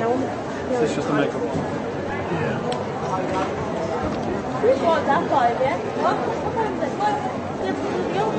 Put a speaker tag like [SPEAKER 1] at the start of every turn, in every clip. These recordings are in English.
[SPEAKER 1] helmet.
[SPEAKER 2] So it's just a makeup one.
[SPEAKER 1] Who bought that five, yeah? What? What time is it? What? The the old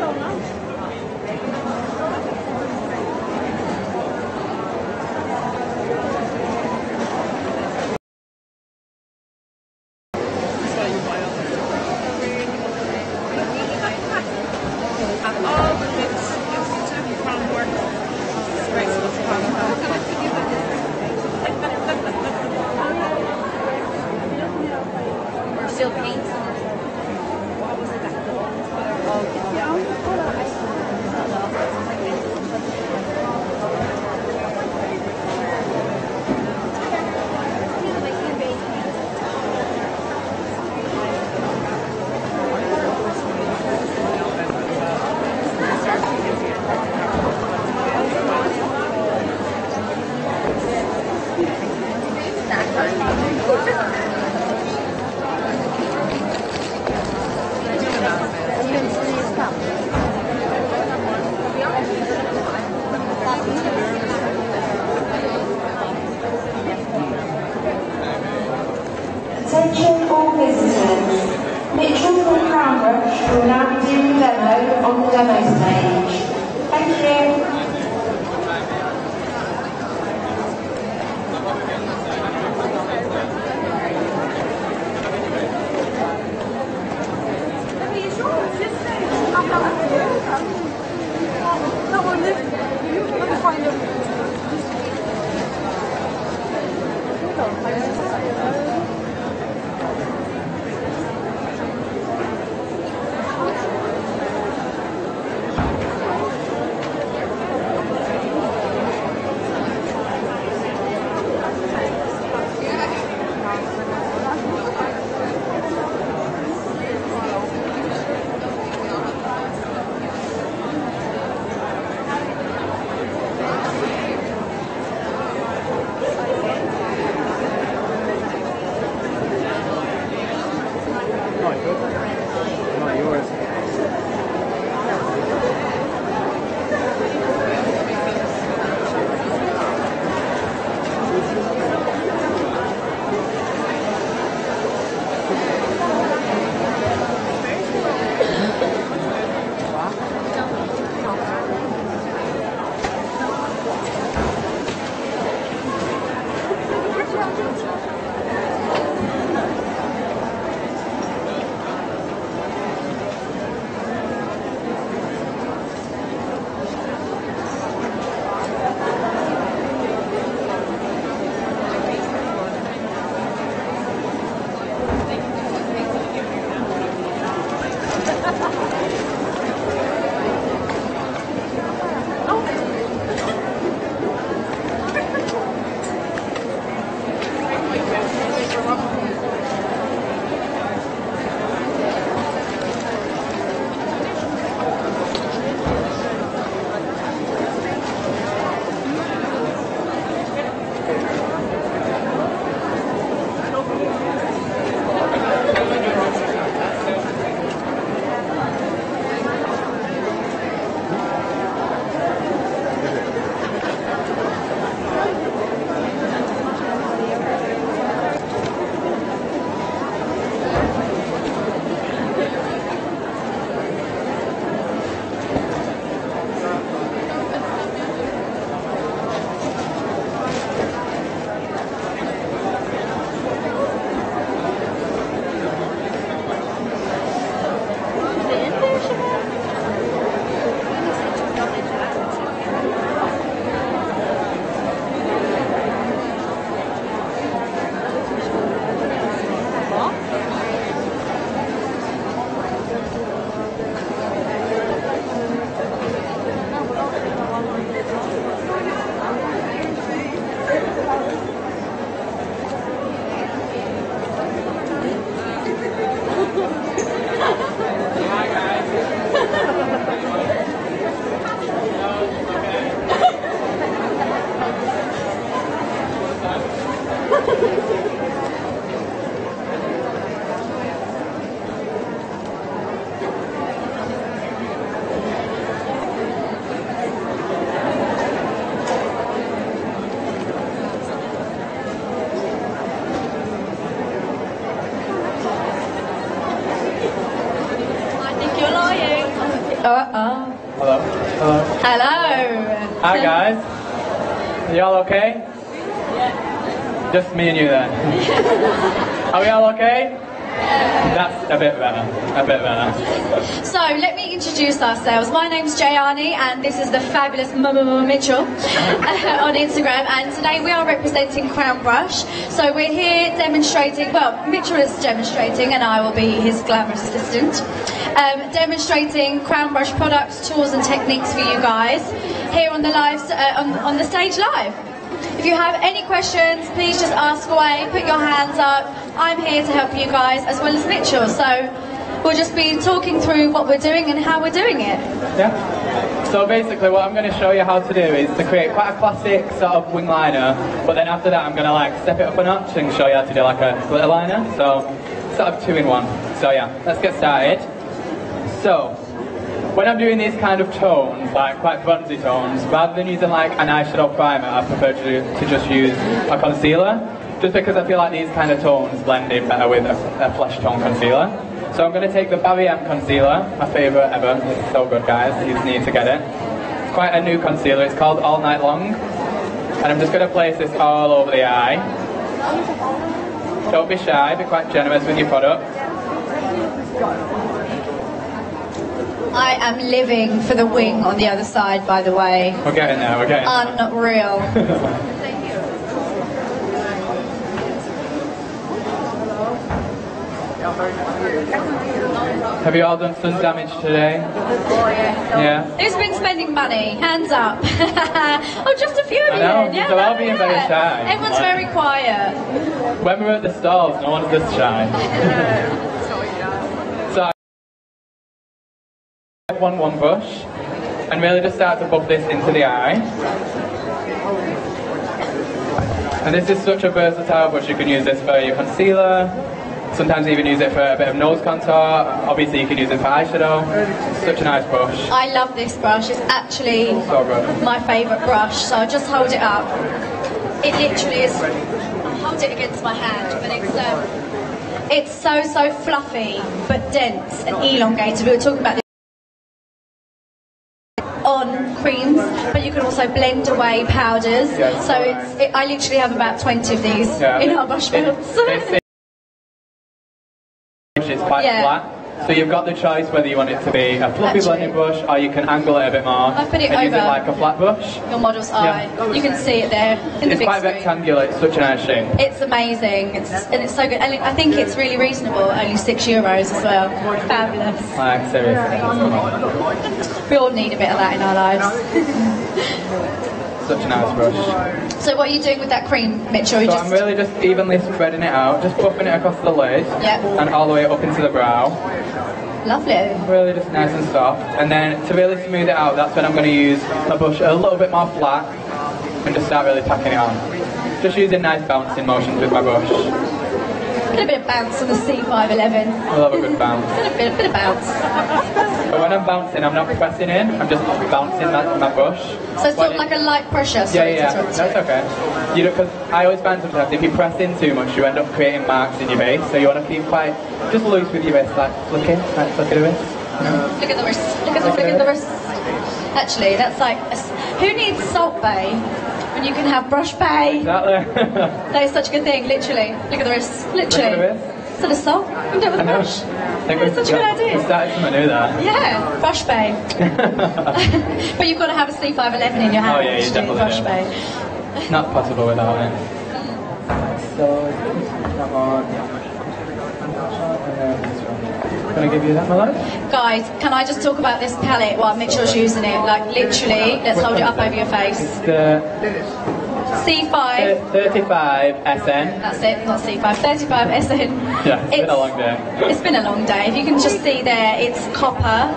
[SPEAKER 3] programa.
[SPEAKER 2] Brush. Oh.
[SPEAKER 4] Hello. Hello.
[SPEAKER 2] Hello.
[SPEAKER 4] Hi guys. Y'all okay? Just me and you then. Are we all okay? That's a bit better. A bit better.
[SPEAKER 2] So let me introduce ourselves. My name's Jeyanney, and this is the fabulous Mama Mitchell on Instagram. And today we are representing Crown Brush. So we're here demonstrating. Well, Mitchell is demonstrating, and I will be his glamorous assistant. Um, demonstrating Crown Brush products, tools, and techniques for you guys here on the live uh, on, on the stage live. If you have any questions, please just ask away, put your hands up. I'm here to help you guys as well as Mitchell. So we'll just be talking through what we're doing and how we're doing it.
[SPEAKER 4] Yeah. So basically what I'm going to show you how to do is to create quite a classic sort of wing liner, but then after that I'm going to like step it up a notch and show you how to do like a glitter liner. So sort of two in one. So yeah, let's get started. So when I'm doing these kind of tones, like quite bronzy tones, rather than using like an eyeshadow primer, I prefer to, to just use a concealer, just because I feel like these kind of tones blend in better with a, a flesh tone concealer. So I'm going to take the Barry M concealer, my favourite ever. It's so good, guys. You just need to get it. It's quite a new concealer. It's called All Night Long, and I'm just going to place this all over the eye. Don't be shy. Be quite generous with your product.
[SPEAKER 2] I am living for the wing on the other side, by the way.
[SPEAKER 4] We're getting there. We're getting. There.
[SPEAKER 2] Unreal.
[SPEAKER 4] Have you all done sun damage today? Yeah.
[SPEAKER 2] Who's been spending money? Hands up. oh, just a few of
[SPEAKER 4] I
[SPEAKER 2] you.
[SPEAKER 4] know,
[SPEAKER 2] Yeah,
[SPEAKER 4] so I'll be
[SPEAKER 2] yeah.
[SPEAKER 4] very shy.
[SPEAKER 2] Everyone's very quiet.
[SPEAKER 4] When we're at the stalls, no one's this shy. One one brush and really just start to buff this into the eye. And this is such a versatile brush. You can use this for your concealer. Sometimes even use it for a bit of nose contour. Obviously, you can use it for eyeshadow. Such a nice brush.
[SPEAKER 2] I love this brush. It's actually
[SPEAKER 4] So
[SPEAKER 2] my favourite brush. So I'll just hold it up. It literally is. I'll hold it against my hand, but it's um, it's so so fluffy but dense and elongated. We were talking about this on creams, but you can also blend away powders. So it's. It, I literally have about twenty of these in our brush
[SPEAKER 4] It-
[SPEAKER 2] belts.
[SPEAKER 4] it's- It's quite flat. So you've got the choice whether you want it to be a fluffy blending brush or you can angle it a bit more
[SPEAKER 2] I've put it
[SPEAKER 4] and use it like a flat brush.
[SPEAKER 2] Your model's eye. You can see it there in the
[SPEAKER 4] It's
[SPEAKER 2] big
[SPEAKER 4] quite
[SPEAKER 2] screen.
[SPEAKER 4] rectangular, it's such a nice shape.
[SPEAKER 2] It's amazing. It's and it's so good. And I think it's really reasonable. Only six euros as well. Fabulous.
[SPEAKER 4] Like, seriously.
[SPEAKER 2] We all need a bit of that in our lives.
[SPEAKER 4] Such a nice brush.
[SPEAKER 2] So what are you doing with that cream, Mitchell? You
[SPEAKER 4] So
[SPEAKER 2] just
[SPEAKER 4] I'm really just evenly spreading it out, just buffing it across the lid
[SPEAKER 2] Yeah.
[SPEAKER 4] and all the way up into the brow.
[SPEAKER 2] lovely.
[SPEAKER 4] Really just nice and soft. And then to really smooth it out, that's when I'm going to use a brush a little bit more flat and just start really tacking it on. Just using nice bouncing motions with my brush.
[SPEAKER 2] A bit of bounce on the C511.
[SPEAKER 4] I love a good bounce.
[SPEAKER 2] A bit, a bit of bounce.
[SPEAKER 4] But when I'm bouncing, I'm not pressing in, I'm just bouncing my, my brush.
[SPEAKER 2] So it's
[SPEAKER 4] When
[SPEAKER 2] sort of
[SPEAKER 4] it-
[SPEAKER 2] like a light pressure.
[SPEAKER 4] Yeah,
[SPEAKER 2] Sorry
[SPEAKER 4] yeah,
[SPEAKER 2] interrupt
[SPEAKER 4] that's okay. You know, because I always find sometimes if you press in too much, you end up creating marks in your base. So you want to keep quite just loose with your wrist, like flicking, like flicking the wrist.
[SPEAKER 2] Look at the wrist. Look at the, look at the wrist. Actually, that's like a who needs Salt Bae when you can have Brush Bae?
[SPEAKER 4] Exactly.
[SPEAKER 2] That is such a good thing. Literally, look at the wrist. Literally.
[SPEAKER 4] Look at the wrist.
[SPEAKER 2] Instead of salt, you can do with
[SPEAKER 4] I
[SPEAKER 2] a
[SPEAKER 4] know.
[SPEAKER 2] brush.
[SPEAKER 4] I
[SPEAKER 2] That's such a good
[SPEAKER 4] we
[SPEAKER 2] idea.
[SPEAKER 4] started something new there.
[SPEAKER 2] Yeah, brush bae. but you've got to have a C511 in your hand
[SPEAKER 4] Oh, yeah, you
[SPEAKER 2] to do
[SPEAKER 4] definitely
[SPEAKER 2] brush
[SPEAKER 4] do.
[SPEAKER 2] bay.
[SPEAKER 4] Not possible without it. So, come on. Gonna give you that, my love?
[SPEAKER 2] Guys, can I just talk about this palette while Mitchell's using it? Like literally, let's hold it up over your face.
[SPEAKER 4] It's the
[SPEAKER 2] C5.
[SPEAKER 4] 35 SN.
[SPEAKER 2] That's it, not C5. 35 SN.
[SPEAKER 4] Yeah, it's been a long day.
[SPEAKER 2] It's been a long day. If you can just see there, it's copper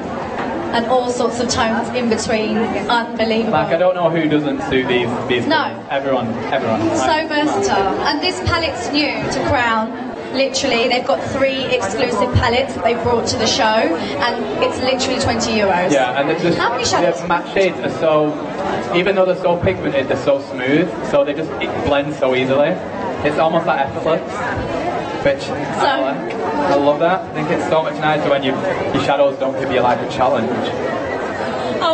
[SPEAKER 2] and all sorts of tones in between. Unbelievable.
[SPEAKER 4] Like, I don't know who doesn't suit these. these
[SPEAKER 2] No.
[SPEAKER 4] Everyone, everyone.
[SPEAKER 2] So versatile. And this palette's new to Crown. Literally, they've got three exclusive palettes that they brought to the show, and it's literally 20 euros.
[SPEAKER 4] Yeah, and it's just
[SPEAKER 2] How many shadows?
[SPEAKER 4] the matte shades are so, even though they're so pigmented, they're so smooth, so they just it blends so easily. It's almost like effortless, which I like. I love that. I think it's so much nicer when you, your shadows don't give you like a challenge.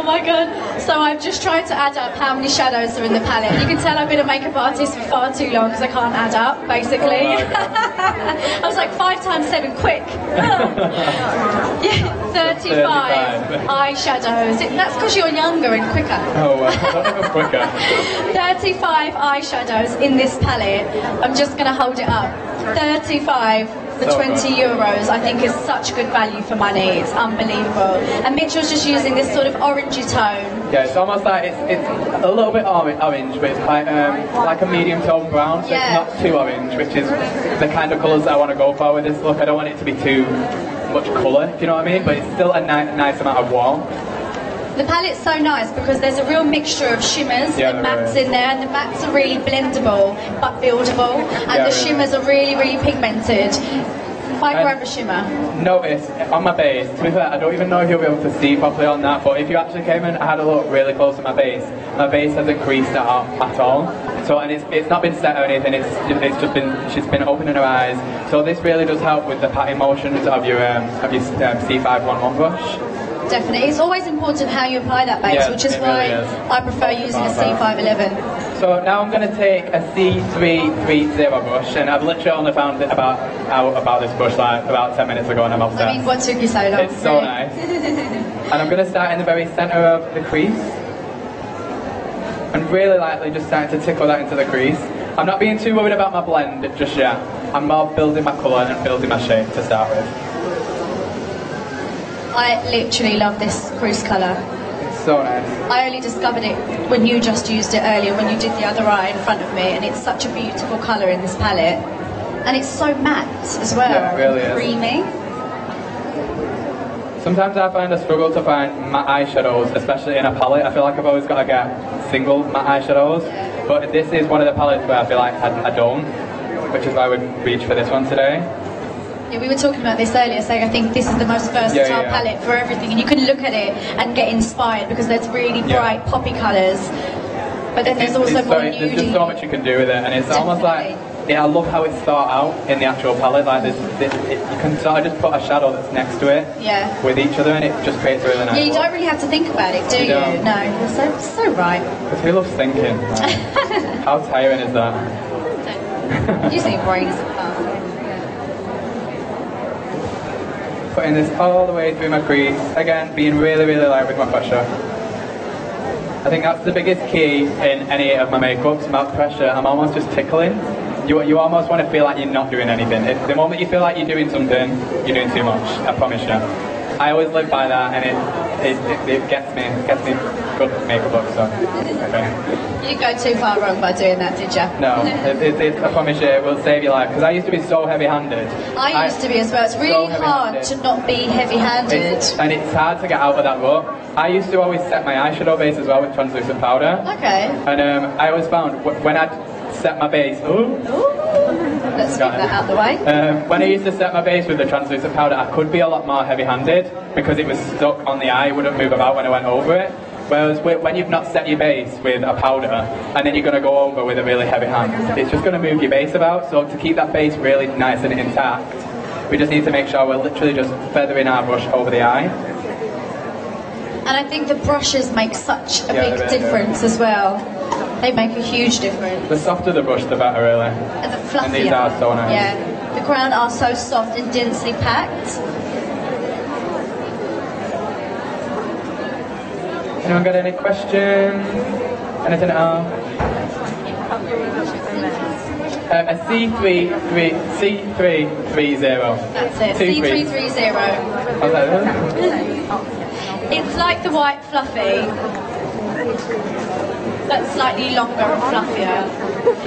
[SPEAKER 2] Oh my god. So I've just tried to add up how many shadows are in the palette. You can tell I've been a makeup artist for far too long because I can't add up, basically. I was like, five times seven, quick. yeah, 35,
[SPEAKER 4] 35.
[SPEAKER 2] eyeshadows. That's because you're younger and quicker.
[SPEAKER 4] Oh, uh, quicker.
[SPEAKER 2] 35 eyeshadows in this palette. I'm just going to hold it up. 35 for 20 euros, I think is such good value for money. It's unbelievable. And Mitchell's just using this sort of orangey tone.
[SPEAKER 4] Yeah, it's almost like it's, it's a little bit orange, orange but it's quite um, like a medium tone brown, so
[SPEAKER 2] Yeah.
[SPEAKER 4] it's not too orange, which is the kind of colours I want to go for with this look. I don't want it to be too much colour, do you know what I mean? But it's still a ni- nice amount of warmth.
[SPEAKER 2] The palette's so nice because there's a real mixture of shimmers
[SPEAKER 4] Yeah,
[SPEAKER 2] and mattes in there, and the mattes are really blendable but buildable, and
[SPEAKER 4] Yeah,
[SPEAKER 2] the shimmers are really, really pigmented. Five gram a shimmer.
[SPEAKER 4] Notice on my base, to be fair, I don't even know if you'll be able to see properly on that, but if you actually came and had a look really close at my base, my base hasn't creased at, at all. So, and it's, it's not been set or anything, it's, it's just been, she's been opening her eyes. So this really does help with the patting motions of your, um, of your um, C511 brush.
[SPEAKER 2] Definitely. It's always important how you apply that base,
[SPEAKER 4] Yeah,
[SPEAKER 2] which is why
[SPEAKER 4] really is.
[SPEAKER 2] I prefer using a
[SPEAKER 4] About
[SPEAKER 2] C511.
[SPEAKER 4] So now I'm going to take a C330 brush, and I've literally only found it about out about this brush like about 10 minutes ago, and I'm obsessed.
[SPEAKER 2] I mean, what took you so long?
[SPEAKER 4] It's so
[SPEAKER 2] really?
[SPEAKER 4] nice. and I'm going to start in the very centre of the crease. And really lightly just starting to tickle that into the crease. I'm not being too worried about my blend just yet. I'm more building my colour and building my shape to start with.
[SPEAKER 2] I literally love this crease colour.
[SPEAKER 4] It's so nice.
[SPEAKER 2] I only discovered it when you just used it earlier, when you did the other eye in front of me, and it's such a beautiful colour in this palette. And it's so matte as well.
[SPEAKER 4] Yeah, really.
[SPEAKER 2] Creamy.
[SPEAKER 4] Sometimes I find I struggle to find matte eyeshadows, especially in a palette. I feel like I've always got to get single matte eyeshadows. But this is one of the palettes where I feel like I, I don't, which is why we reached for this one today.
[SPEAKER 2] Yeah, we were talking about this earlier, saying I think this is the most versatile
[SPEAKER 4] Yeah, yeah.
[SPEAKER 2] palette for everything, and you can look at it and get inspired because there's really bright poppy colours. But then there's
[SPEAKER 4] It's-
[SPEAKER 2] also
[SPEAKER 4] it's
[SPEAKER 2] more
[SPEAKER 4] so- There's just so much you can do with it, and it's almost like yeah, I love how it thought out in the actual palette. Like this, this it, you can sort of just put a shadow that's next to it
[SPEAKER 2] Yeah.
[SPEAKER 4] with each other, and it just creates a really nice.
[SPEAKER 2] Yeah, you don't really have to think about it, do
[SPEAKER 4] You
[SPEAKER 2] you?
[SPEAKER 4] don't.
[SPEAKER 2] No, you're so so right.
[SPEAKER 4] Because who loves thinking? Like, how tiring is that?
[SPEAKER 2] Using your brain is
[SPEAKER 4] Putting this all the way through my crease. Again, being really, really light with my pressure. I think that's the biggest key in any of my makeups, mouth pressure. I'm almost just tickling. You, you almost want to feel like you're not doing anything. If, the moment you feel like you're doing something, you're doing too much. I promise you. I always live by that, and it it, it, it gets me gets me good makeup looks. So, okay.
[SPEAKER 2] You go too far wrong by doing that, did you?
[SPEAKER 4] No, it, it, it, I promise you, it will save your life. Because I used to be so heavy-handed.
[SPEAKER 2] I used to be as well. It's really
[SPEAKER 4] so
[SPEAKER 2] hard to not be heavy-handed.
[SPEAKER 4] It's, and it's hard to get out of that rut. I used to always set my eyeshadow base as well with translucent powder.
[SPEAKER 2] Okay.
[SPEAKER 4] And um, I always found wh- when I'd set my base, ooh,
[SPEAKER 2] Let's get that out the way.
[SPEAKER 4] um, when I used to set my base with the translucent powder, I could be a lot more heavy-handed because it was stuck on the eye, it wouldn't move about when I went over it. Whereas when you've not set your base with a powder and then you're going to go over with a really heavy hand, it's just going to move your base about. So to keep that base really nice and intact, we just need to make sure we're literally just feathering our brush over the eye.
[SPEAKER 2] And I think the brushes make such a
[SPEAKER 4] Yeah,
[SPEAKER 2] big
[SPEAKER 4] they really do.
[SPEAKER 2] difference as well. They make a huge difference.
[SPEAKER 4] The softer the brush, the better, really.
[SPEAKER 2] And the fluffier.
[SPEAKER 4] And these are so nice.
[SPEAKER 2] Yeah. The crown are so soft and densely packed.
[SPEAKER 4] Anyone got any questions? Anything else? Um, a C3, three, C330.
[SPEAKER 2] That's it.
[SPEAKER 4] Two threes.
[SPEAKER 2] C330.
[SPEAKER 4] I was like.
[SPEAKER 2] It's like the white fluffy, but slightly longer and fluffier.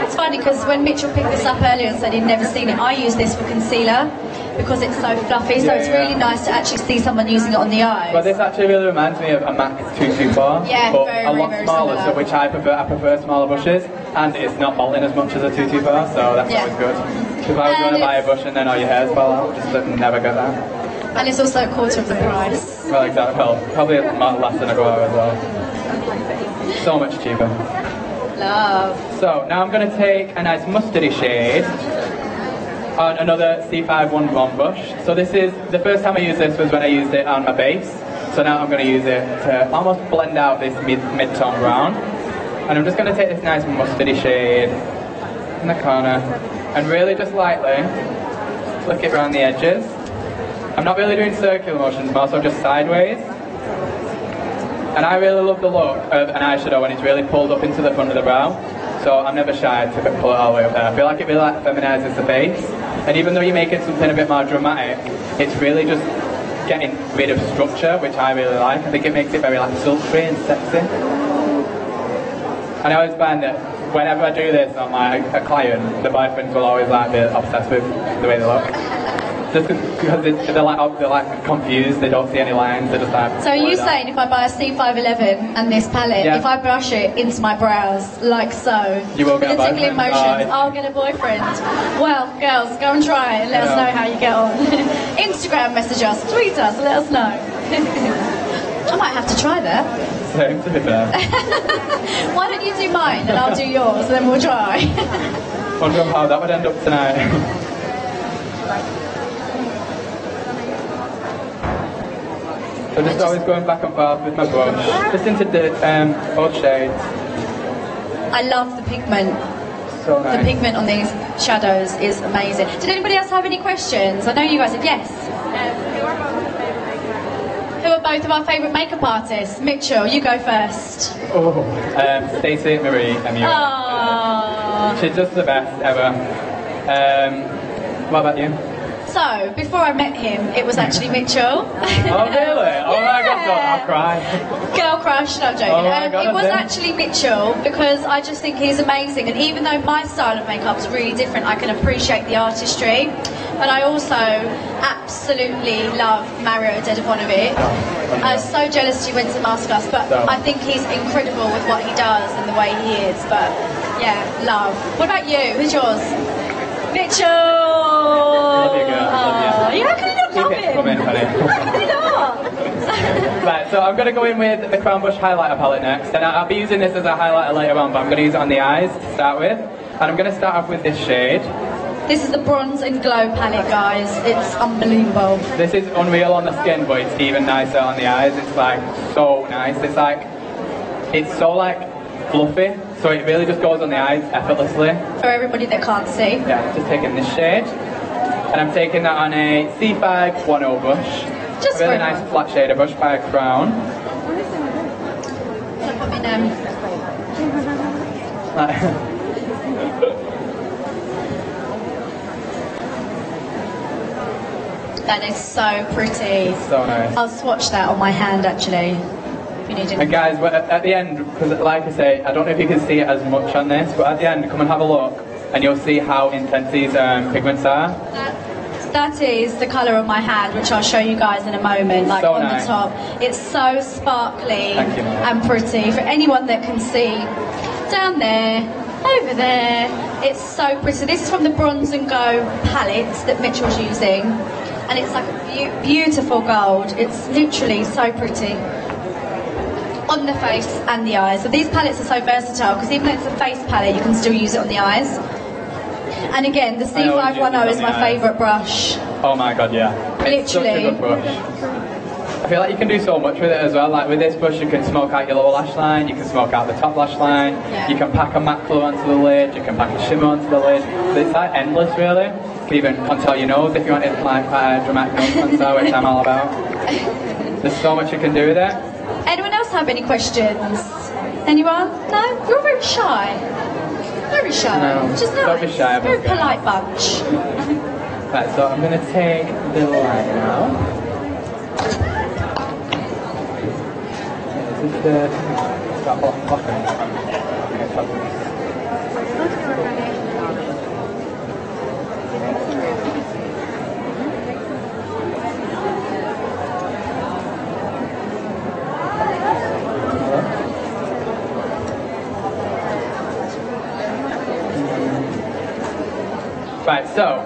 [SPEAKER 2] It's funny because when Mitchell picked this up earlier and said he'd never seen it, I use this for concealer because it's so fluffy. So
[SPEAKER 4] Yeah,
[SPEAKER 2] it's
[SPEAKER 4] yeah.
[SPEAKER 2] really nice to actually see someone using it on the eyes.
[SPEAKER 4] Well, this actually really reminds me of a MAC 224,
[SPEAKER 2] Yeah,
[SPEAKER 4] but
[SPEAKER 2] very,
[SPEAKER 4] a lot
[SPEAKER 2] very
[SPEAKER 4] smaller,
[SPEAKER 2] similar.
[SPEAKER 4] so which I prefer. I prefer smaller brushes, and it's not molting as much as a 224, so that's
[SPEAKER 2] Yeah.
[SPEAKER 4] always good. Because if I was going to buy a brush and then all your hairs fall out, just never get that.
[SPEAKER 2] and it's also a quarter of the price.
[SPEAKER 4] Well, exactly. Well, probably less than a go as well. So much cheaper.
[SPEAKER 2] Love.
[SPEAKER 4] So now I'm going to take a nice mustardy shade on another C511 brush. So this is, the first time I used this was when I used it on my base. So now I'm going to use it to almost blend out this mid mid-tone brown. And I'm just going to take this nice mustardy shade in the corner and really just lightly flick it around the edges. I'm not really doing circular motions, but also just sideways. And I really love the look of an eyeshadow when it's really pulled up into the front of the brow. So I'm never shy to pull it all the way up there. I feel like it really like feminizes the face. And even though you make it something a bit more dramatic, it's really just getting rid of structure, which I really like. I think it makes it very like sultry and sexy. And I always find that whenever I do this on like a client, the boyfriends will always like be obsessed with the way they look. Just because they're like, oh, they're like confused, they don't see any lines, they're just like.
[SPEAKER 2] So are you saying if I buy a C511 and this palette,
[SPEAKER 4] Yeah.
[SPEAKER 2] if I brush it into my brows like so,
[SPEAKER 4] You will
[SPEAKER 2] with
[SPEAKER 4] get a
[SPEAKER 2] motions,
[SPEAKER 4] Oh,
[SPEAKER 2] I'll get a boyfriend. Well, girls, go and try it and let us know how you get on. Instagram message us, tweet us, let us know. I might have to try that.
[SPEAKER 4] Same to be fair.
[SPEAKER 2] Why don't you do mine and I'll do yours, and then we'll try.
[SPEAKER 4] Wonder how that would end up tonight. So just always going back and forth with my brush, just into the um, both shades.
[SPEAKER 2] I love the pigment.
[SPEAKER 4] So
[SPEAKER 2] The pigment on these shadows is amazing. Did anybody else have any questions? I know you guys said yes. Who are both of our favourite makeup artists? Mitchell, you go first.
[SPEAKER 4] Oh, um, Stacey Marie
[SPEAKER 2] MUA.
[SPEAKER 4] She's just the best ever. Um, what about you?
[SPEAKER 2] So, before I met him, it was actually Mitchell.
[SPEAKER 4] Oh really? Oh my god, don't I'll cry.
[SPEAKER 2] Girl crush, no I'm joking.
[SPEAKER 4] Oh
[SPEAKER 2] um,
[SPEAKER 4] God,
[SPEAKER 2] it was actually Mitchell because I just think he's amazing. And even though my style of makeup is really different, I can appreciate the artistry. But I also absolutely love Mario Dedivanovic. I was so jealous he went to Muscus, but
[SPEAKER 4] So.
[SPEAKER 2] I think he's incredible with what he does and the way he is. But yeah, love. What about you? Who's yours? Mitchell!
[SPEAKER 4] Oh, love you, girl. Love you.
[SPEAKER 2] Yeah, how can you not love
[SPEAKER 4] Keep it coming, honey.
[SPEAKER 2] How can you not?
[SPEAKER 4] Right, so I'm going to go in with the Crown Brush highlighter palette next, and I'll be using this as a highlighter later on, but I'm going to use it on the eyes to start with. And I'm going to start off with this shade.
[SPEAKER 2] This is the Bronze and Glow palette, guys. It's unbelievable.
[SPEAKER 4] This is unreal on the skin, but it's even nicer on the eyes. It's like so nice. It's like, it's so like fluffy, so it really just goes on the eyes effortlessly.
[SPEAKER 2] For everybody that can't see.
[SPEAKER 4] Yeah, just taking this shade, and I'm taking that on a C5 10 brush.
[SPEAKER 2] Just
[SPEAKER 4] really nice flat shader brush by Crown.
[SPEAKER 2] So put me down. That is so pretty.
[SPEAKER 4] so nice.
[SPEAKER 2] I'll swatch that on my hand actually. If you need
[SPEAKER 4] And guys, at the end, because like I say, I don't know if you can see it as much on this, but at the end, come and have a look, and you'll see how intense these um, pigments are.
[SPEAKER 2] That, that is the colour of my hand, which I'll show you guys in a moment, like
[SPEAKER 4] So
[SPEAKER 2] on
[SPEAKER 4] nice.
[SPEAKER 2] the top. It's so sparkly
[SPEAKER 4] Thank you, Mel.
[SPEAKER 2] and pretty. For anyone that can see, down there, over there, it's so pretty. This is from the Bronze and Glow palette that Mitchell's using, and it's like a beau- beautiful gold. It's literally so pretty. On the face and the eyes. So these palettes are so versatile because even though it's a face palette, you can still use it on the eyes. And again, the
[SPEAKER 4] I always use
[SPEAKER 2] C510 is my favourite brush.
[SPEAKER 4] Oh my god, yeah. It's such a
[SPEAKER 2] Literally.
[SPEAKER 4] I feel like you can do so much with it as well. Like with this brush, you can smoke out your lower lash line, you can smoke out the top lash line,
[SPEAKER 2] Yeah.
[SPEAKER 4] you can pack a matte glue onto the lid, you can pack a shimmer onto the lid. It's like endless, really. You can even contour your nose if you wanted like quite a dramatic nose contour, which I'm all about. There's so much you can do with it.
[SPEAKER 2] Anyone else have any questions? Anyone? No? You're very shy. Very shy.
[SPEAKER 4] No,
[SPEAKER 2] Which is
[SPEAKER 4] don't
[SPEAKER 2] nice.
[SPEAKER 4] be shy,
[SPEAKER 2] Very polite bunch.
[SPEAKER 4] Right, so I'm gonna take the light now. This is the it's got black cloth in Right, so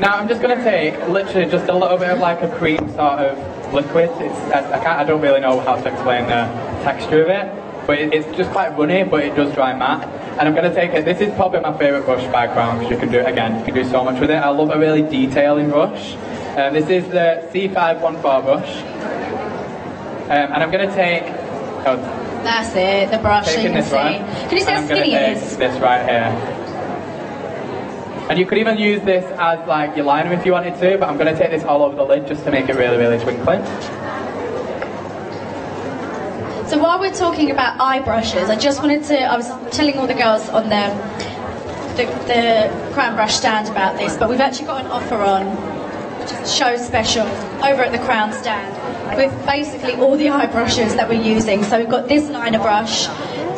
[SPEAKER 4] now I'm just going to take literally just a little bit of like a cream sort of liquid. It's, I, I, can't, I don't really know how to explain the texture of it, but it, it's just quite runny, but it does dry matte. And I'm going to take it. This is probably my favourite brush by Crown because you can do it again, you can do so much with it. I love a really detailing brush. Um, this is the C514 brush. Um, and I'm going to take, oh,
[SPEAKER 2] That's it, the brush so you
[SPEAKER 4] taking
[SPEAKER 2] can
[SPEAKER 4] this
[SPEAKER 2] see.
[SPEAKER 4] right.
[SPEAKER 2] Can you see how skinny it is?
[SPEAKER 4] This right here. And you could even use this as like your liner if you wanted to, but I'm going to take this all over the lid just to make it really, really twinkly.
[SPEAKER 2] So while we're talking about eye brushes, I just wanted to, I was telling all the girls on the, the, the Crown Brush stand about this, but we've actually got an offer on, show special, over at the Crown stand, with basically all the eye brushes that we're using. So we've got this liner brush,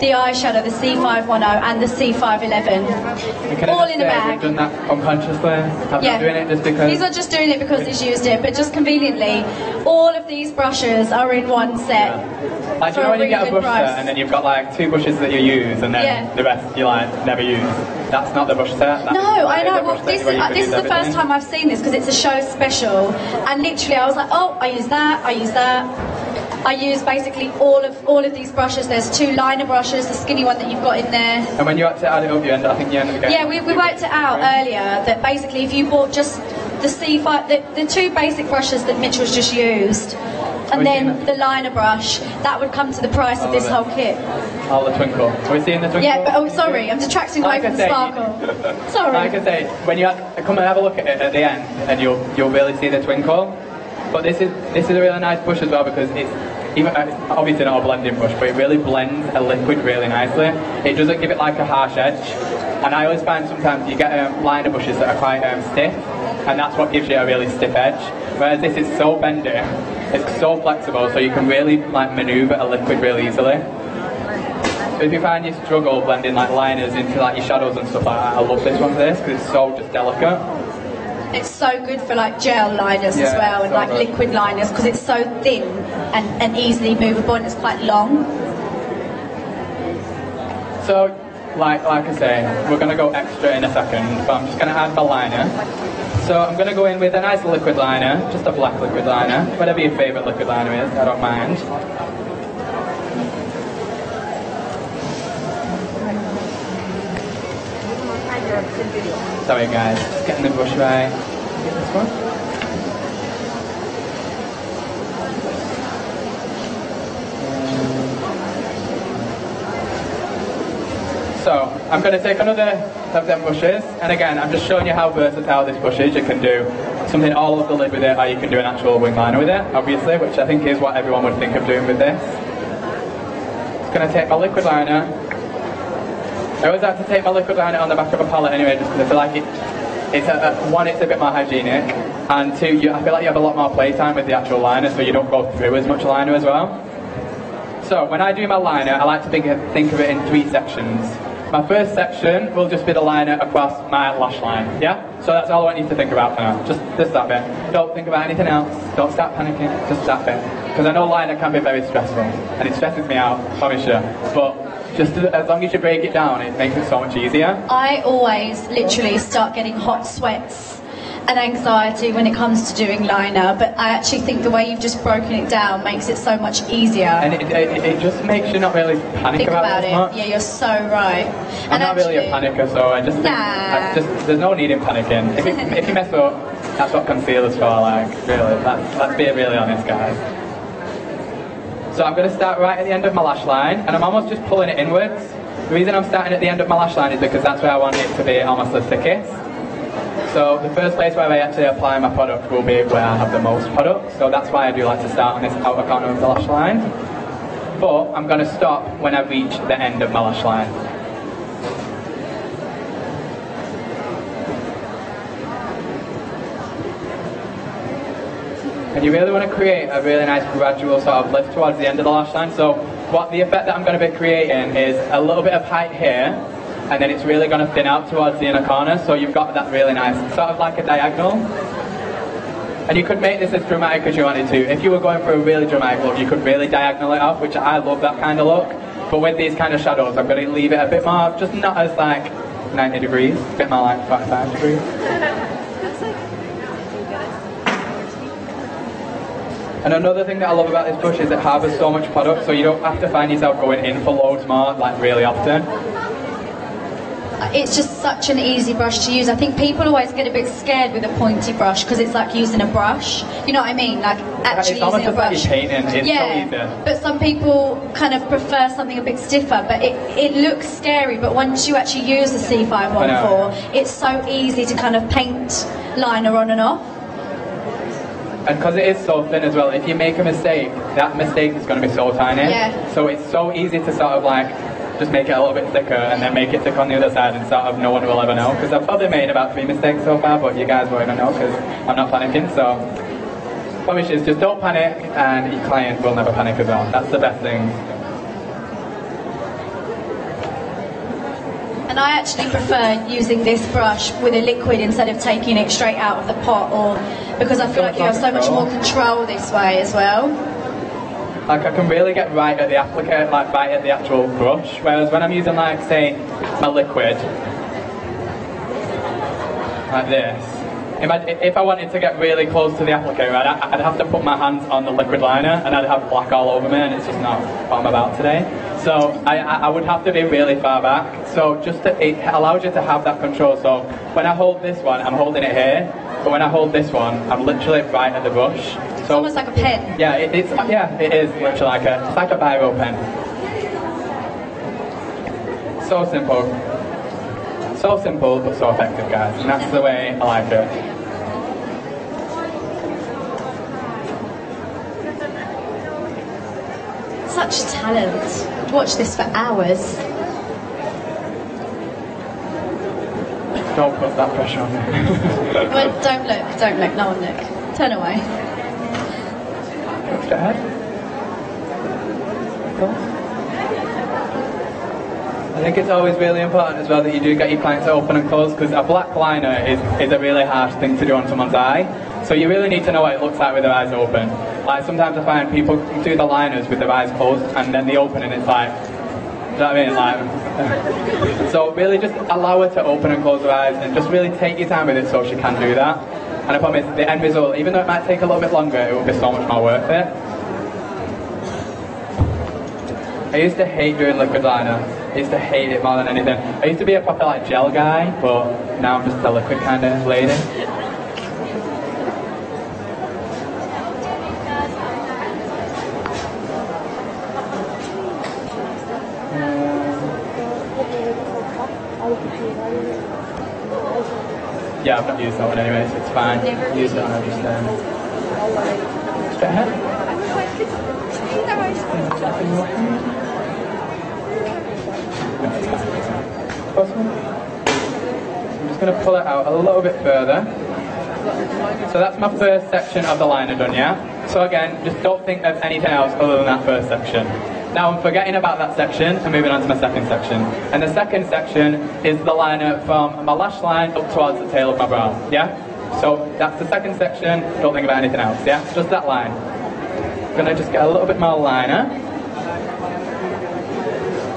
[SPEAKER 2] the eyeshadow, the C510 and the C511, all in a bag.
[SPEAKER 4] Done that unconsciously. I'm not doing it just because.
[SPEAKER 2] He's not just doing it because he's used it, but just conveniently, all of these brushes are in one set.
[SPEAKER 4] Like, do you know when you get a brush
[SPEAKER 2] price.
[SPEAKER 4] set and then you've got like two brushes that you use and then
[SPEAKER 2] Yeah.
[SPEAKER 4] the rest you like never use? That's not the brush set.
[SPEAKER 2] No, I
[SPEAKER 4] like
[SPEAKER 2] know. Well, this
[SPEAKER 4] set where
[SPEAKER 2] is
[SPEAKER 4] you
[SPEAKER 2] uh, this is the first time I've seen this because it's a show special, and literally I was like, oh, I use that, I use that. I use basically all of all of these brushes. There's two liner brushes, the skinny one that you've got in there.
[SPEAKER 4] And when you had to add it up, you end up, I think you end up getting.
[SPEAKER 2] Yeah, we, we worked it out earlier that basically if you bought just the C5, the, the two basic brushes that Mitchell's just used, and then the liner brush, that would come to the price of this
[SPEAKER 4] love
[SPEAKER 2] whole kit.
[SPEAKER 4] Oh, the twinkle. Are we seeing the twinkle?
[SPEAKER 2] Yeah, but oh, sorry, I'm detracting away
[SPEAKER 4] Like I
[SPEAKER 2] from
[SPEAKER 4] say-
[SPEAKER 2] sparkle. Sorry.
[SPEAKER 4] Like I say, when you come and have a look at it at the end, and you'll you'll really see the twinkle. But this is this is a really nice brush as well because it's even uh, obviously not a blending brush, but it really blends a liquid really nicely. It doesn't give it like a harsh edge. And I always find sometimes you get um, liner brushes that are quite um, stiff, and that's what gives you a really stiff edge. Whereas this is so bendy, it's so flexible, so you can really like maneuver a liquid really easily. So if you find you struggle blending like liners into like your shadows and stuff like that, I love this one for this because it's so just delicate.
[SPEAKER 2] It's so good for like gel liners as well and
[SPEAKER 4] so
[SPEAKER 2] like
[SPEAKER 4] good.
[SPEAKER 2] liquid liners because it's so thin and, and easily movable and it's quite long.
[SPEAKER 4] So, like like I say, we're gonna go extra in a second, but I'm just gonna add the liner. So I'm gonna go in with a nice liquid liner, just a black liquid liner, whatever your favourite liquid liner is, I don't mind. Sorry guys, just getting the brush right. Get this one. So I'm going to take another of them brushes, and again, I'm just showing you how versatile this brush is. You can do something all over the lid with it, or you can do an actual wing liner with it, obviously, which I think is what everyone would think of doing with this. Just going to take my liquid liner. I always like to take my liquid liner on the back of a palette anyway, just because I feel like it, it's a, a, one, it's a bit more hygienic, and two, you, I feel like you have a lot more playtime with the actual liner, so you don't go through as much liner as well. So when I do my liner, I like to think of, think of it in three sections. My first section will just be the liner across my lash line, yeah? So that's all I you to think about for now, just, just that bit. Don't think about anything else, don't start panicking, just that bit. Because I know liner can be very stressful, and it stresses me out, promise you. But just as long as you break it down, it makes it so much easier.
[SPEAKER 2] I always literally start getting hot sweats and anxiety when it comes to doing liner, but I actually think the way you've just broken it down makes it so much easier.
[SPEAKER 4] And it, it, it just makes you not really panic
[SPEAKER 2] Think
[SPEAKER 4] about,
[SPEAKER 2] about
[SPEAKER 4] it much.
[SPEAKER 2] Yeah, you're so right.
[SPEAKER 4] I'm not really a panicker, so I just think
[SPEAKER 2] Nah.
[SPEAKER 4] I just there's no need in panicking. If you, if you mess up, that's what concealer's for. Like really, let's, let's be really honest, guys. So I'm going to start right at the end of my lash line, and I'm almost just pulling it inwards. The reason I'm starting at the end of my lash line is because that's where I want it to be almost the thickest. So the first place where I actually apply my product will be where I have the most product. So that's why I do like to start on this outer corner of the lash line. But I'm going to stop when I reach the end of my lash line. And you really want to create a really nice gradual sort of lift towards the end of the lash line. So what the effect that I'm going to be creating is a little bit of height here, and then it's really going to thin out towards the inner corner. So you've got that really nice, sort of like a diagonal. And you could make this as dramatic as you wanted to. If you were going for a really dramatic look, you could really diagonal it off, which I love that kind of look. But with these kind of shadows, I'm going to leave it a bit more, just not as like 90 degrees, a bit more like 45 degrees. And another thing that I love about this brush is it harbours so much product, so you don't have to find yourself going in for loads more, like really often.
[SPEAKER 2] it's just such an easy brush to use. I think people always get a bit scared with a pointy brush because it's like using a brush. You know what I mean? Like actually
[SPEAKER 4] it's
[SPEAKER 2] using a
[SPEAKER 4] like
[SPEAKER 2] brush.
[SPEAKER 4] you're painting. It's
[SPEAKER 2] yeah,
[SPEAKER 4] so
[SPEAKER 2] but some people kind of prefer something a bit stiffer. But it, it looks scary. But once you actually use the C514, it's so easy to kind of paint liner on and off.
[SPEAKER 4] And because it is so thin as well, if you make a mistake, that mistake is going to be so tiny.
[SPEAKER 2] Yeah.
[SPEAKER 4] So it's so easy to sort of like just make it a little bit thicker and then make it thick on the other side and sort of no one will ever know. Because I've probably made about three mistakes so far, but you guys won't even know because I'm not panicking. So promise is just don't panic and your client will never panic as well. That's the best thing.
[SPEAKER 2] And I actually prefer using this brush with a liquid instead of taking it straight out of the pot, or because I feel like you have so much
[SPEAKER 4] more
[SPEAKER 2] control this way as well.
[SPEAKER 4] Like I can really get right at the applicator, like right at the actual brush. Whereas when I'm using like say my liquid, like this, if I, if I wanted to get really close to the applicator, I'd, I'd have to put my hands on the liquid liner and I'd have black all over me, and it's just not what I'm about today. So I, I would have to be really far back. So just to, it allows you to have that control. So when I hold this one, I'm holding it here, but when I hold this one, I'm literally right at the brush.
[SPEAKER 2] It's almost like a pen.
[SPEAKER 4] yeah, it, it's yeah, it is literally like a it's like a biro pen. So simple, so simple but so effective, guys, and that's the way I like it.
[SPEAKER 2] Such talent. Watch this for hours.
[SPEAKER 4] Don't put that pressure on me.
[SPEAKER 2] Well, don't look, don't look, no one look. Turn away.
[SPEAKER 4] Cool. I think it's always really important as well that you do get your clients to open and close because a black liner is, is a really harsh thing to do on someone's eye. So you really need to know what it looks like with their eyes open. Like sometimes I find people do the liners with their eyes closed and then they open and it's like, do you know what I mean? Like, so really just allow her to open and close her eyes and just really take your time with it so she can do that. And I promise the end result, even though it might take a little bit longer, it will be so much more worth it. I used to hate doing liquid liner. I used to hate it more than anything. I used to be a proper like gel guy, but now I'm just a liquid kind of lady. Yeah, I've not used that one anyway, so it's fine.
[SPEAKER 2] Never
[SPEAKER 4] Use it on her just then. Straight ahead. I'm just going to pull it out a little bit further. So that's my first section of the liner done, yeah? So again, just don't think of anything else other than that first section. Now I'm forgetting about that section and moving on to my second section. And the second section is the liner from my lash line up towards the tail of my brow, yeah? So that's the second section, don't think about anything else, yeah? Just that line. I'm gonna just get a little bit more liner.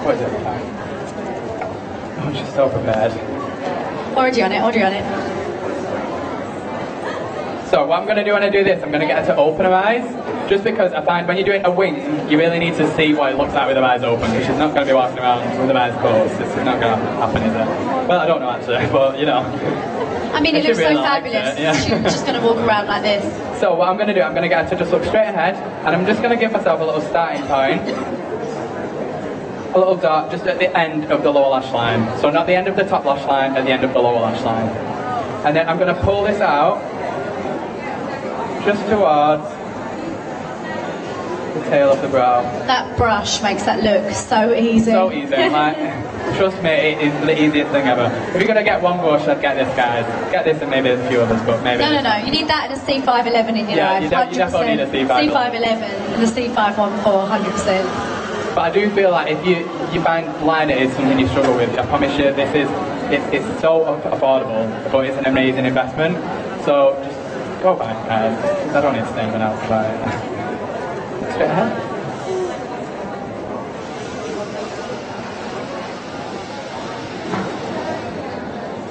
[SPEAKER 4] What is it? Oh, she's so prepared.
[SPEAKER 2] Already on it, already on it.
[SPEAKER 4] So what I'm going to do when I do this, I'm going to get her to open her eyes, just because I find when you're doing a wing, you really need to see what it looks like with her eyes open, because she's not going to be walking around with her eyes closed. It's not going to happen, is it? Well, I don't know actually, but you know.
[SPEAKER 2] I mean, it looks so
[SPEAKER 4] really liked
[SPEAKER 2] fabulous.
[SPEAKER 4] it, yeah.
[SPEAKER 2] She's just going to walk around like this.
[SPEAKER 4] So what I'm going to do, I'm going to get her to just look straight ahead, and I'm just going to give myself a little starting point. A little dot just at the end of the lower lash line. So not the end of the top lash line, at the end of the lower lash line. And then I'm going to pull this out just towards the tail of the brow.
[SPEAKER 2] That brush makes that look so easy.
[SPEAKER 4] So easy. Like, trust me, it is the easiest thing ever. If you're going to get one brush, I'd get this, guys. Get this and maybe a few others, but maybe.
[SPEAKER 2] No, no, no. You need that and a C511 in your
[SPEAKER 4] Yeah,
[SPEAKER 2] life.
[SPEAKER 4] you de- you definitely need a
[SPEAKER 2] 100%.
[SPEAKER 4] C511.
[SPEAKER 2] C511 and a C514, 100%.
[SPEAKER 4] But I do feel like if you, you find liner is something you struggle with, I promise you this is it's, it's so affordable, but it's an amazing investment. So just go back, guys. I don't need to say anything else it.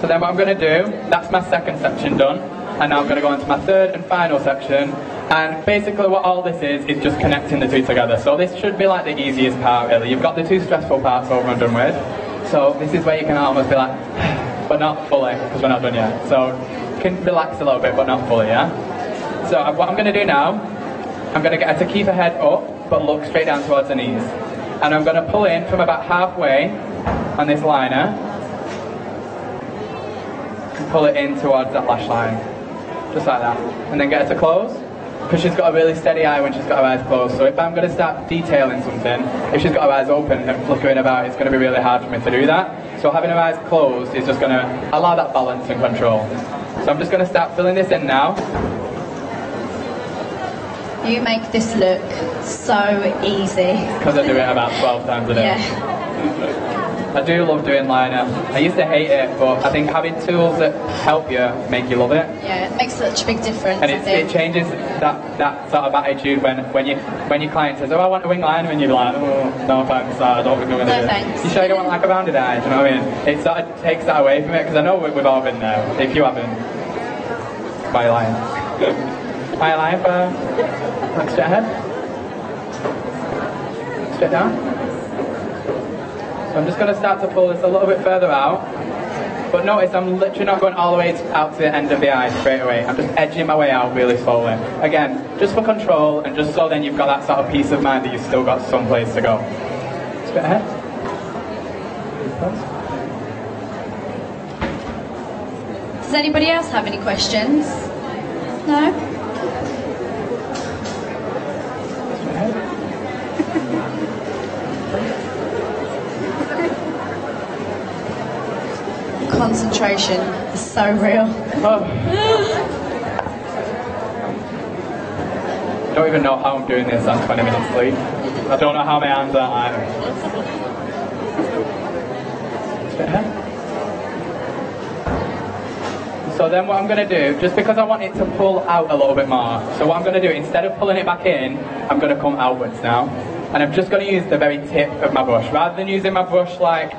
[SPEAKER 4] So then what I'm going to do, that's my second section done. And now I'm going to go on to my third and final section. And basically what all this is, is just connecting the two together. So this should be like the easiest part really. You've got the two stressful parts over and done with. So this is where you can almost be like, but not fully, because we're not done yet. So can relax a little bit, but not fully, yeah? So what I'm going to do now, I'm going to get her to keep her head up, but look straight down towards her knees. And I'm going to pull in from about halfway on this liner, and pull it in towards that lash line. Just like that. And then get her to close. Because she's got a really steady eye when she's got her eyes closed. So if I'm going to start detailing something, if she's got her eyes open and flickering about, it's going to be really hard for me to do that. So having her eyes closed is just going to allow that balance and control. So I'm just going to start filling this in now.
[SPEAKER 2] You make this look so easy.
[SPEAKER 4] Because I do it about 12 times a day.
[SPEAKER 2] Yeah.
[SPEAKER 4] I do love doing liner. I used to hate it, but I think having tools that help you make you love it.
[SPEAKER 2] Yeah, it makes such a big difference.
[SPEAKER 4] And it, it changes that, that sort of attitude when, when you when your client says, "Oh, I want a wing liner," and you're like, "Oh, no thanks, I don't think I'm going to
[SPEAKER 2] No
[SPEAKER 4] do it."
[SPEAKER 2] thanks.
[SPEAKER 4] You sure you don't want like a rounded eye? Do you know what I mean? It sort of takes that away from it because I know we- we've all been there. If you haven't, are you lying? why are you Look straight ahead. Straight down. So I'm just going to start to pull this a little bit further out. But notice I'm literally not going all the way out to the end of the eye straight away. I'm just edging my way out really slowly. Again, just for control and just so then you've got that sort of peace of mind that you've still got some place to go. Straight ahead.
[SPEAKER 2] Does anybody else have any questions? No? Concentration is so real.
[SPEAKER 4] Oh. Don't even know how I'm doing this I'm 20 minutes late. I don't know how my hands are either. So then what I'm going to do, just because I want it to pull out a little bit more, so what I'm going to do, instead of pulling it back in, I'm going to come outwards now. And I'm just going to use the very tip of my brush. Rather than using my brush like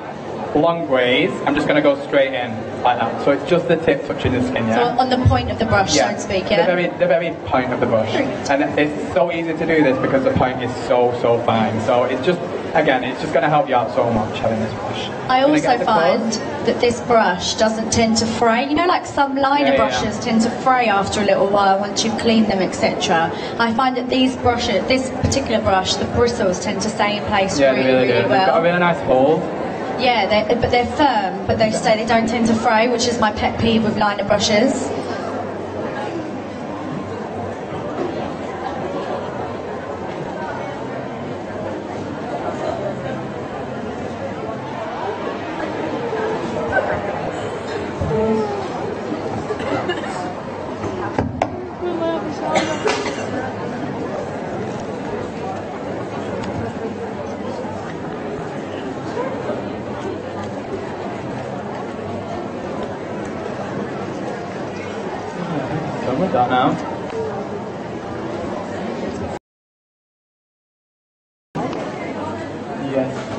[SPEAKER 4] long ways, I'm just going to go straight in like that. So it's just the tip touching the skin, yeah?
[SPEAKER 2] So on the point of the brush, so to speak,
[SPEAKER 4] The very, the very point of the brush. And it's so easy to do this because the point is so, so fine. So it's just, again, it's just going to help you out so much having this brush.
[SPEAKER 2] I also find
[SPEAKER 4] close.
[SPEAKER 2] that this brush doesn't tend to fray. You know, like some liner
[SPEAKER 4] Yeah, yeah,
[SPEAKER 2] brushes tend to fray after a little while once you've cleaned them, etc. I find that these brushes, this particular brush, the bristles tend to stay in place
[SPEAKER 4] Yeah,
[SPEAKER 2] really,
[SPEAKER 4] really,
[SPEAKER 2] really
[SPEAKER 4] do. They've got a
[SPEAKER 2] well.
[SPEAKER 4] really nice hold.
[SPEAKER 2] Yeah, they're, but they're firm, but they say they don't tend to fray, which is my pet peeve with liner brushes.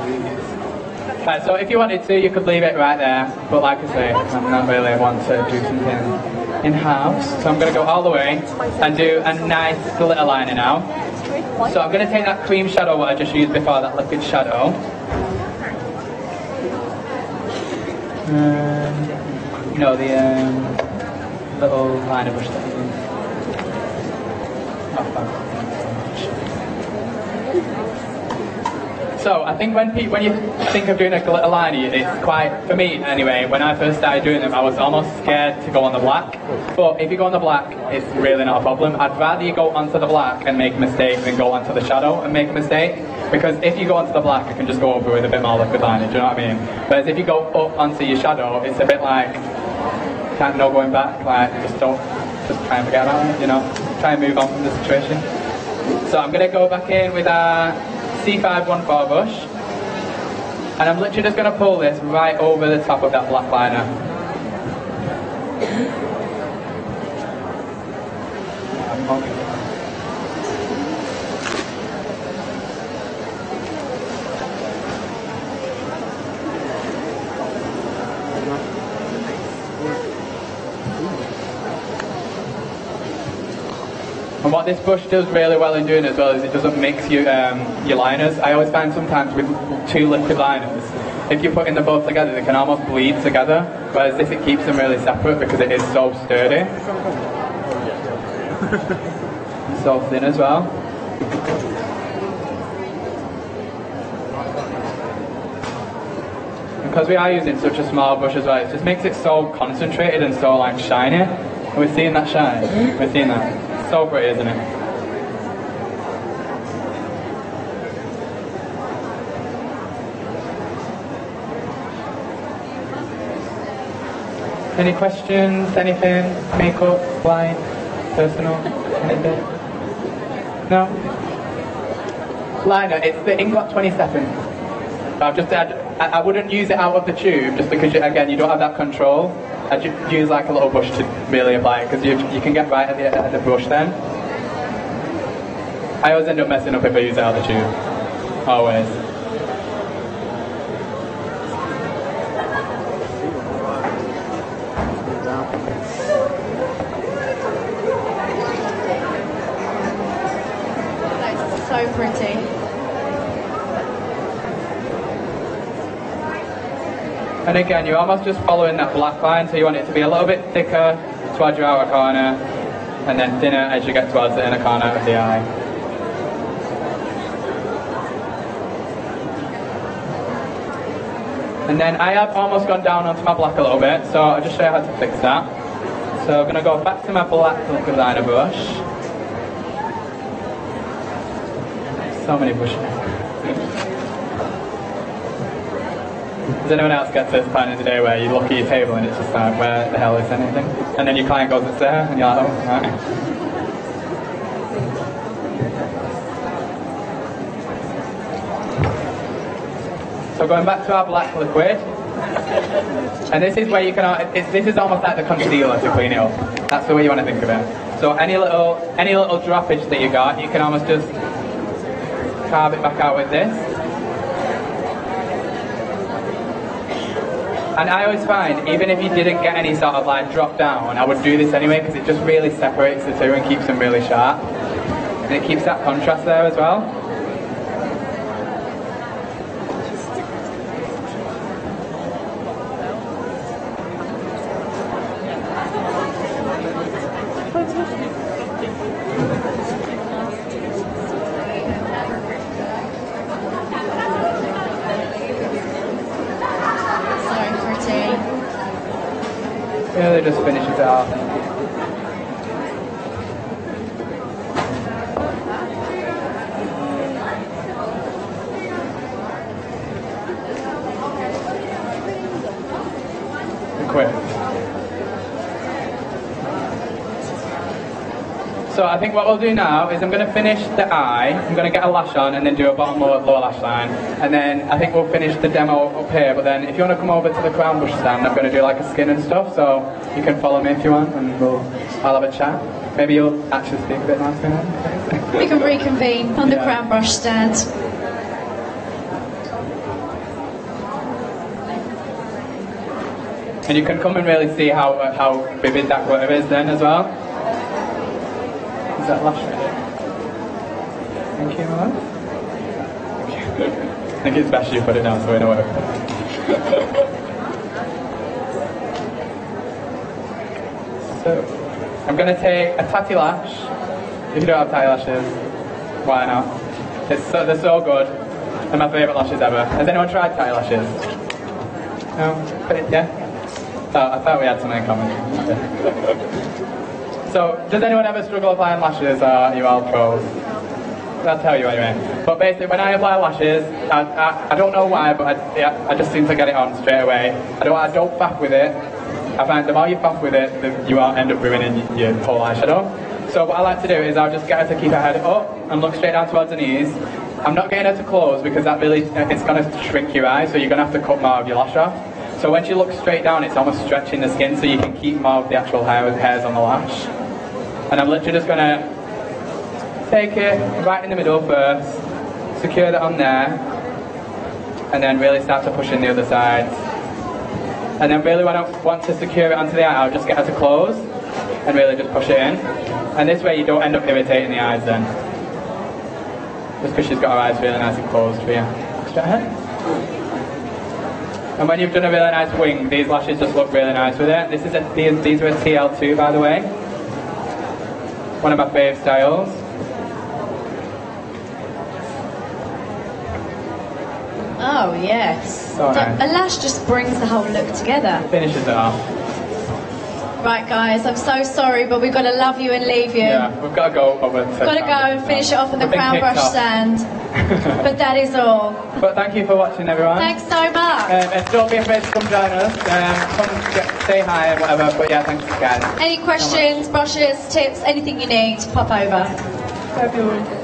[SPEAKER 4] Please. Right, so if you wanted to, you could leave it right there. But like I say, I'm not really want to do something in-house. So I'm going to go all the way and do a nice glitter liner now. So I'm going to take that cream shadow what I just used before, that liquid shadow. Um, you know, the um, little use. Oh, fuck. So I think when when you think of doing a glitter liner, it's quite for me anyway. When I first started doing them, I was almost scared to go on the black. But if you go on the black, it's really not a problem. I'd rather you go onto the black and make a mistake than go onto the shadow and make a mistake. Because if you go onto the black, you can just go over with a bit more liquid liner. Do you know what I mean? Whereas if you go up onto your shadow, it's a bit like can't no going back. Like just don't just try and forget about it. You know, try and move on from the situation. So I'm gonna go back in with a C514 brush, and I'm literally just gonna pull this right over the top of that black liner. And what this brush does really well in doing as well is it doesn't mix your, um, your liners. I always find sometimes with two liquid liners, if you're putting them both together, they can almost bleed together. Whereas this, it keeps them really separate because it is so sturdy. so thin as well. Because we are using such a small brush as well, it just makes it so concentrated and so like shiny. We're seeing that shine. We're seeing that. So pretty, isn't it? Any questions? Anything? Makeup? Blind? Personal? Anything? No? Liner, it's the Inglot 27. I've just I, I wouldn't use it out of the tube just because, you, again, you don't have that control. I use like a little brush to really apply it because you, you can get right at the, at the brush then. I always end up messing up if I use it out the tube. Always.
[SPEAKER 2] That's so pretty.
[SPEAKER 4] And again, you're almost just following that black line, so you want it to be a little bit thicker towards your outer corner, and then thinner as you get towards the inner corner of the eye. And then I have almost gone down onto my black a little bit, so I'll just show you how to fix that. So I'm going to go back to my black liquid liner brush. So many brushes. Does anyone else get this point in the day where you look at your table and it's just like, where the hell is anything? And then your client goes, it's there, and you're like, oh, right. So going back to our black liquid, and this is where you can, this is almost like the concealer to clean it up. That's the way you want to think of it. So any little, any little droppage that you got, you can almost just carve it back out with this. And I always find, even if you didn't get any sort of like drop down, I would do this anyway because it just really separates the two and keeps them really sharp. And it keeps that contrast there as well.
[SPEAKER 2] So pretty.
[SPEAKER 4] Really just finishes it off. Quick. So I think what we'll do now is I'm going to finish the eye, I'm going to get a lash on and then do a bottom lower, lower lash line. And then I think we'll finish the demo up here, but then if you want to come over to the Crown Brush stand, I'm going to do like a skin and stuff, so you can follow me if you want and we'll, I'll have a chat. Maybe you'll actually speak a bit nicer now.
[SPEAKER 2] We can reconvene on the
[SPEAKER 4] Yeah.
[SPEAKER 2] Crown Brush stand.
[SPEAKER 4] And you can come and really see how uh, how vivid that glitter is then as well. Is that lash? Thank you, Mum. I think it's best you put it down so we know what So, I'm going to take a Tatti lash. If you don't have Tatti lashes, why not? It's so, they're so good. They're my favourite lashes ever. Has anyone tried Tatti lashes? No? But it- yeah? Oh, I thought we had something in common. so, does anyone ever struggle applying lashes? Are you all pros? I'll tell you anyway. But basically, when I apply lashes, I, I, I don't know why, but I, yeah, I just seem to get it on straight away. I don't, I don't faff with it. I find the more you faff with it, the, you end up ruining your whole eyeshadow. So what I like to do is I'll just get her to keep her head up and look straight down towards her knees. I'm not getting her to close because that really, it's going to shrink your eyes, so you're going to have to cut more of your lash off. So when she looks straight down, it's almost stretching the skin so you can keep more of the actual hair, hairs on the lash. And I'm literally just going to take it right in the middle first, secure that on there, and then really start to push in the other side. And then really when I want to secure it onto the eye, I'll just get her to close and really just push it in. And this way you don't end up irritating the eyes then. Just because she's got her eyes really nice and closed for you. Straight ahead. And when you've done a really nice wing, these lashes just look really nice with it. This is a, these, these are a TL2 by the way. One of my fave styles.
[SPEAKER 2] Oh, yes.
[SPEAKER 4] So nice.
[SPEAKER 2] a lash just brings the whole look together.
[SPEAKER 4] Finishes it off.
[SPEAKER 2] Right, guys, I'm so sorry, but we've got to love you and leave you.
[SPEAKER 4] Yeah, we've got to go over to
[SPEAKER 2] Got to go and finish it off on the Crown Brush
[SPEAKER 4] off.
[SPEAKER 2] stand. but that is all.
[SPEAKER 4] But thank you for watching everyone.
[SPEAKER 2] Thanks so much.
[SPEAKER 4] Um, and don't be afraid to come join us. Um, come get, say hi and whatever. But yeah, thanks guys.
[SPEAKER 2] Any questions, brushes, tips, anything you need, pop over.
[SPEAKER 4] Fabulous.